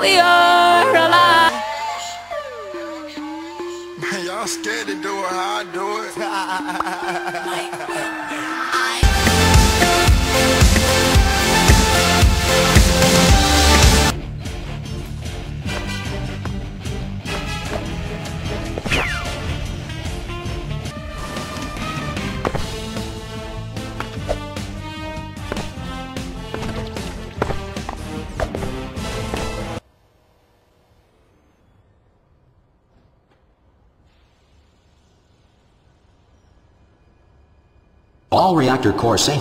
we are alive. Y'all scared to do it I do it. All reactor core safe.